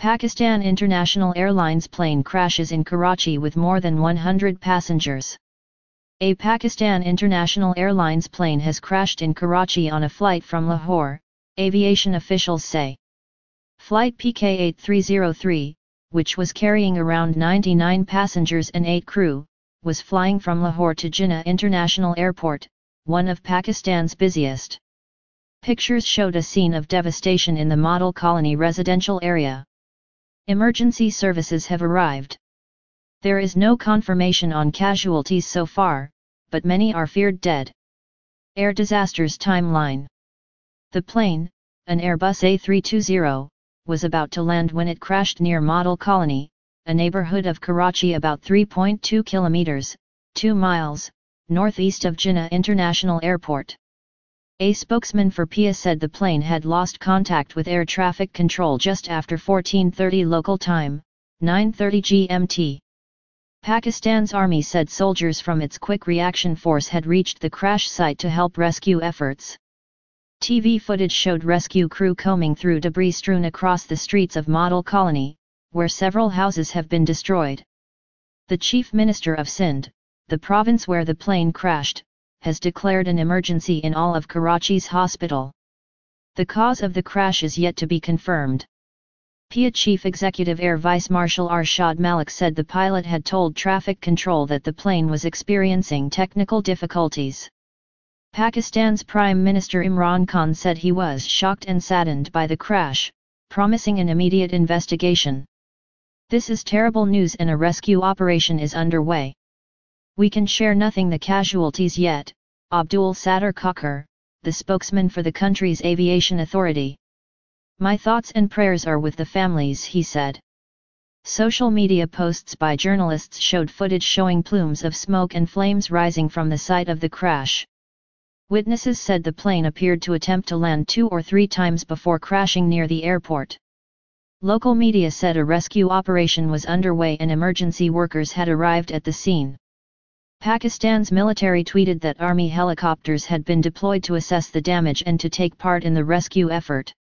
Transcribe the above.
Pakistan International Airlines plane crashes in Karachi with more than 100 passengers. A Pakistan International Airlines plane has crashed in Karachi on a flight from Lahore, aviation officials say. Flight PK8303, which was carrying around 99 passengers and 8 crew, was flying from Lahore to Jinnah International Airport, one of Pakistan's busiest. Pictures showed a scene of devastation in the model colony residential area. Emergency services have arrived. There is no confirmation on casualties so far, but many are feared dead. Air disasters timeline. The plane, an Airbus A320, was about to land when it crashed near Model Colony, a neighborhood of Karachi about 3.2 kilometers, 2 miles, northeast of Jinnah International Airport. A spokesman for PIA said the plane had lost contact with air traffic control just after 14.30 local time, 9.30 GMT. Pakistan's army said soldiers from its quick reaction force had reached the crash site to help rescue efforts. TV footage showed rescue crew combing through debris strewn across the streets of Model Colony, where several houses have been destroyed. The Chief Minister of Sindh, the province where the plane crashed, has declared an emergency in all of Karachi's hospital. The cause of the crash is yet to be confirmed. PIA Chief Executive Air Vice Marshal Arshad Malik said the pilot had told traffic control that the plane was experiencing technical difficulties. Pakistan's Prime Minister Imran Khan said he was shocked and saddened by the crash, promising an immediate investigation. This is terrible news and a rescue operation is underway. We can share nothing the casualties yet, Abdul Sattar Khokhar, the spokesman for the country's aviation authority. My thoughts and prayers are with the families, he said. Social media posts by journalists showed footage showing plumes of smoke and flames rising from the site of the crash. Witnesses said the plane appeared to attempt to land two or three times before crashing near the airport. Local media said a rescue operation was underway and emergency workers had arrived at the scene. Pakistan's military tweeted that army helicopters had been deployed to assess the damage and to take part in the rescue effort.